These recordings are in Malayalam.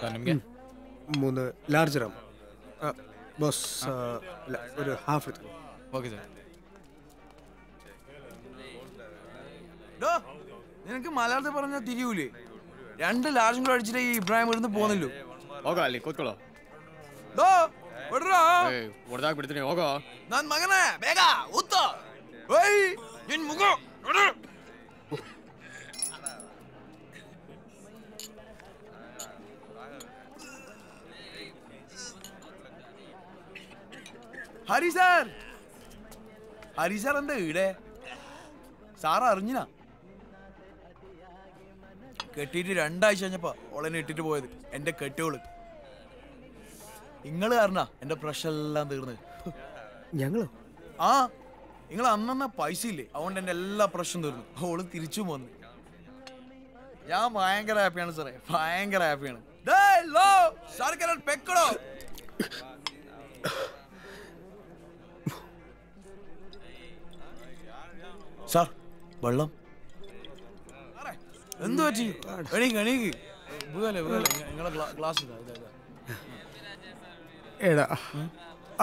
ಸರ್ ನಿಮಗೆ മൂന്ന് ലാർജ് റം ബോസ് ഒരു ഹാഫ് എടുത്തു ಓಕೆ ಸರ್ ഡോ, നിനക്ക് മലയാളത്തിൽ പറഞ്ഞാൽ തിരിയൂലേ രണ്ട് ലാർജും കൂടെ അടിച്ചിട്ട് ഈ ഇബ്രാഹിം ഇവിടുന്ന് പോന്നല്ലോ ಹೋಗೋ ಅಲ್ಲಿ ಕೂತ್ಕೊಳ್ಳೋ ഡോ, വിടറാ. ಏಯ್ ಹೊಡೆದಾಕ್ ಬಿಡ್ತೀನಿ ಹೋಗೋ ನನ್ ಮಗನೇ ಬೇಗ ಉತ್ತ ಏಯ್ ನಿನ್ ಮುಗ ನೋಡು. ഹരി സാർ ഹരി സാർ എന്താ ഈടെ? സാർ അറിഞ്ഞിനാ? കെട്ടിയിട്ട് രണ്ടാഴ്ച കഴിഞ്ഞപ്പോ ഓളെന്നെ ഇട്ടിട്ട് പോയത് എന്റെ കെട്ടിയോൾ. നിങ്ങൾ കാരണ എന്റെ പ്രഷർ എല്ലാം തീർന്നത് ഞങ്ങളോ? ആ നിങ്ങൾ അന്നന്ന പൈസ ഇല്ലേ അതുകൊണ്ട് എന്റെ എല്ലാ പ്രശ്നം തീർന്നു. ഓൾ തിരിച്ചു പോന്നു ഞാൻ ഭയങ്കര ഹാപ്പിയാണ് സാറേ ഭയങ്കര ഹാപ്പിയാണ്. വെള്ളം. എന്ത് പറ്റി? എണീക്ക് എണീക്ക്. ഇതാ എടാ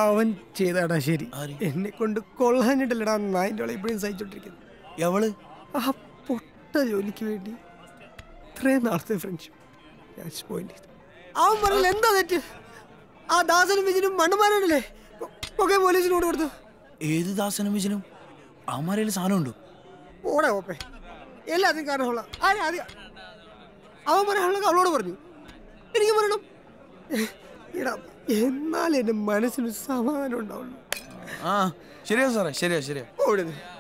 അവൻ ചെയ്താടാ ശരി? എന്നെ കൊണ്ട് കൊള്ളാനിട്ടില്ലടാ നായിന്റെ അവളെ ഇപ്പോഴും സഹിച്ചോണ്ടിരിക്കുന്നത് എവൾ? ആ പൊട്ട ജോലിക്ക് വേണ്ടി ഇത്രയും നാളത്തെ ഫ്രണ്ട്ഷിപ്പ് ഞാൻ അവൻ പറഞ്ഞില്ല എന്താ തെറ്റ്? ആ ദാസനും വിജനും മണ്ണുമാരല്ലേ ഒക്കെ പോലീസിനോട് കൊടുത്തു. ഏത് ദാസനും വിജനും അവന്മാരെ സാധനം ഉണ്ടോ ഓടെ ഓപ്പേ. എല്ലാത്തിനും കാരണമുള്ള. ആരാ അവൻ പറയാനുള്ള അവളോട് പറഞ്ഞു. എനിക്ക് പറയണം. എടാ എന്നാൽ എന്റെ മനസ്സിന് സമാധാനം ഉണ്ടാവുള്ളൂ. ആ ശരിയാ സാറേ ശരിയാ ശരിയാ. ഓടുന്നു